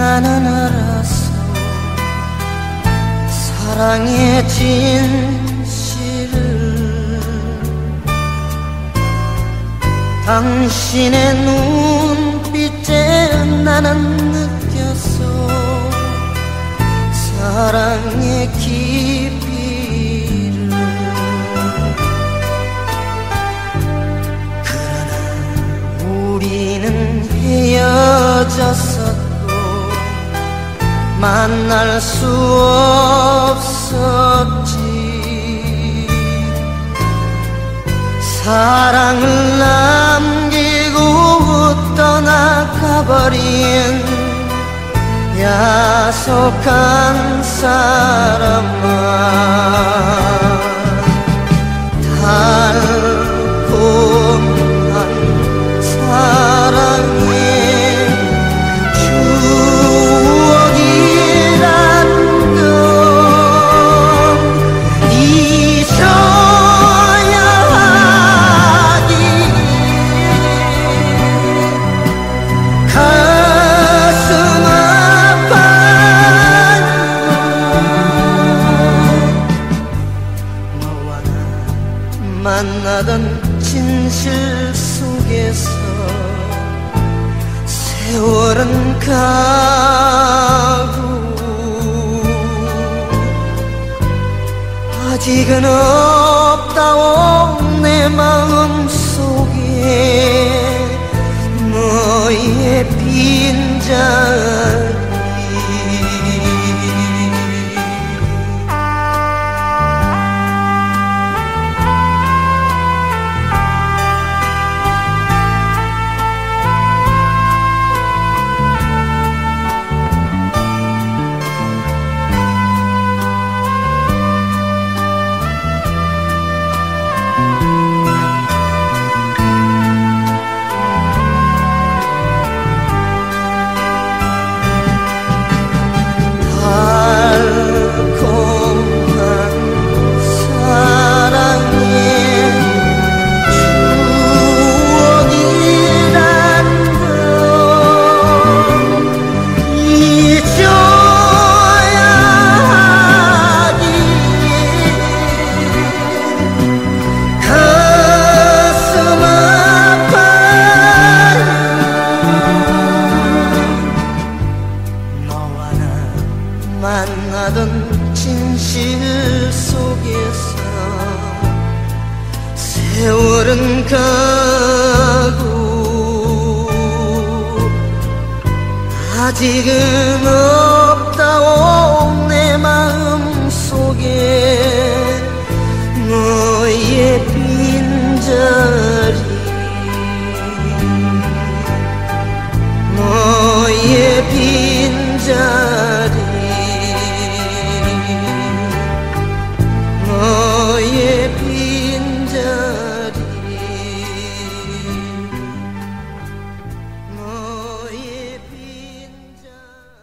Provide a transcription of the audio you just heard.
나는 알았어. 사랑의 진실을. 당신의 눈빛에 나는 느꼈어. 사랑의 깊이 만날 수 없었지. 사랑을 남기고 떠나가버린 야속한 사람아 만나던 진실 속에서 세월은 가고 아직은 없다오 내 마음 속에 너의 빈자리 만나던 진실 속에서 세월은 가고 아직은 마음